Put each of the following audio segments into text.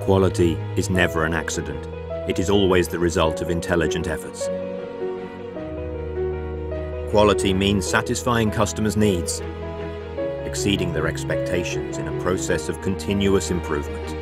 Quality is never an accident. It is always the result of intelligent efforts. Quality means satisfying customers' needs, exceeding their expectations in a process of continuous improvement.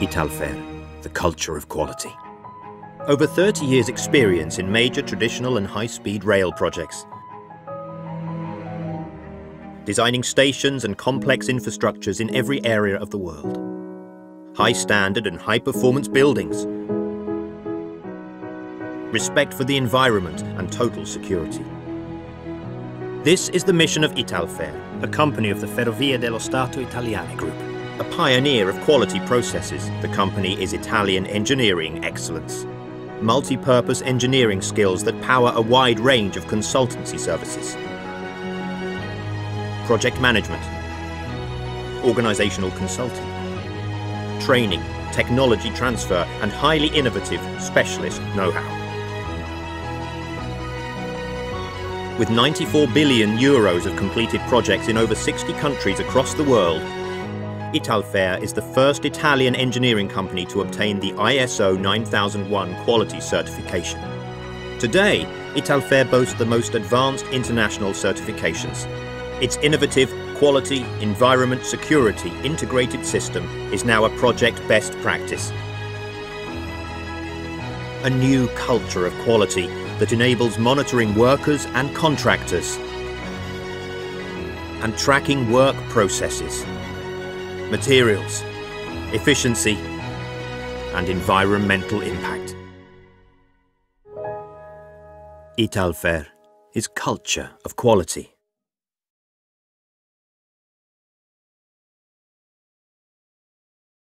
Italferr, the culture of quality. Over 30 years experience in major traditional and high-speed rail projects. Designing stations and complex infrastructures in every area of the world. High standard and high performance buildings. Respect for the environment and total security. This is the mission of Italferr, a company of the Ferrovie dello Stato Italiane Group. A pioneer of quality processes, the company is Italian engineering excellence. Multi-purpose engineering skills that power a wide range of consultancy services. Project management. Organizational consulting. Training, technology transfer and highly innovative specialist know-how. With 94 billion euros of completed projects in over 60 countries across the world, Italferr is the first Italian engineering company to obtain the ISO 9001 quality certification. Today, Italferr boasts the most advanced international certifications. Its innovative quality, environment, security integrated system is now a project best practice. A new culture of quality that enables monitoring workers and contractors and tracking work processes materials, efficiency, and environmental impact. Italferr is culture of quality.